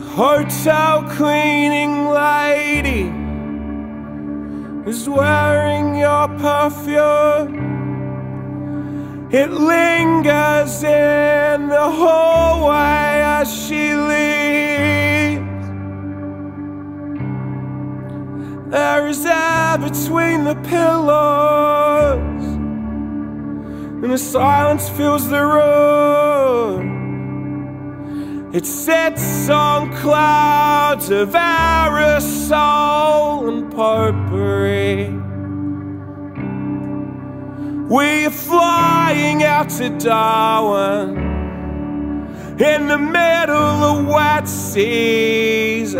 hotel cleaning lady is wearing your perfume. It lingers in the hallway as she leaves. There is air between the pillows, and the silence fills the room. It sits on clouds of aerosol and potpourri. We're flying out to Darwin in the middle of wet season.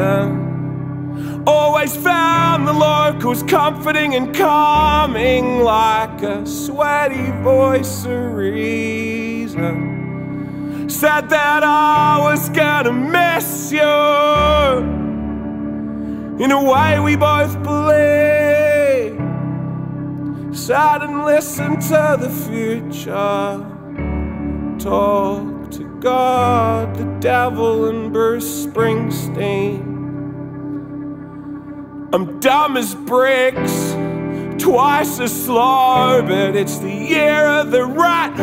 Always found the locals comforting and calming like a sweaty voice of reason said that I was gonna miss you in a way we both believe. Sat and listened to the future, talk to God, the devil, and Bruce Springsteen. I'm dumb as bricks twice as slow, but it's the year of the rat,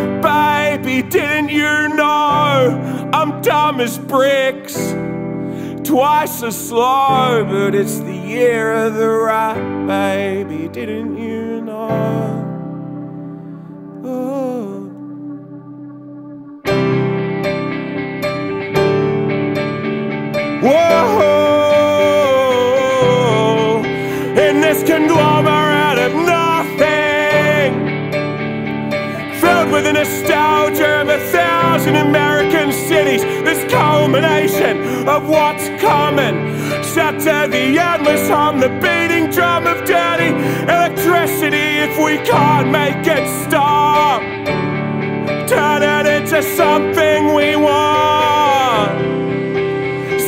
Didn't you know I'm dumb as bricks? Twice as slow, but it's the year of the rat, baby. Didn't you know? Oh. Whoa, with the nostalgia of a thousand American cities, this culmination of what's coming. Set to the endless hum, the beating drum of dirty electricity. If we can't make it stop, turn it into something we want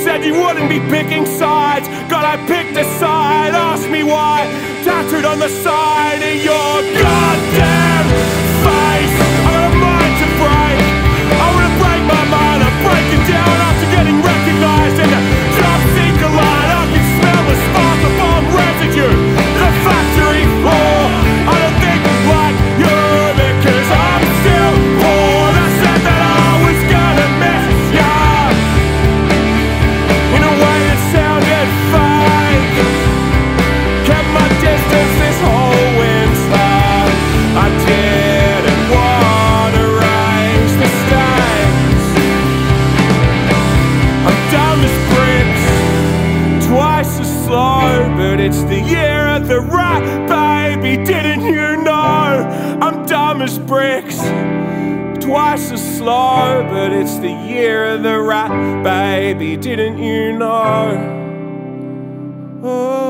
said you wouldn't be picking sides. God, I picked a side. Ask me why. Tattooed on the side of your slow, but it's the year of the rat, baby. Didn't you know? I'm dumb as bricks twice as slow, but it's the year of the rat, baby. Didn't you know? Oh.